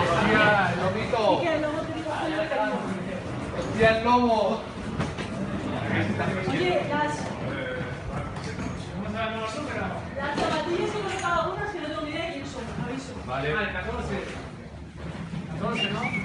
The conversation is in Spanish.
Hostia, el lomito. Hostia, el lomo. Hostia, el lomo. Oye, las... Las zapatillas que nos cada una, que no tengo ni idea de quién son, aviso. Vale. Vale, 14. 14, ¿no?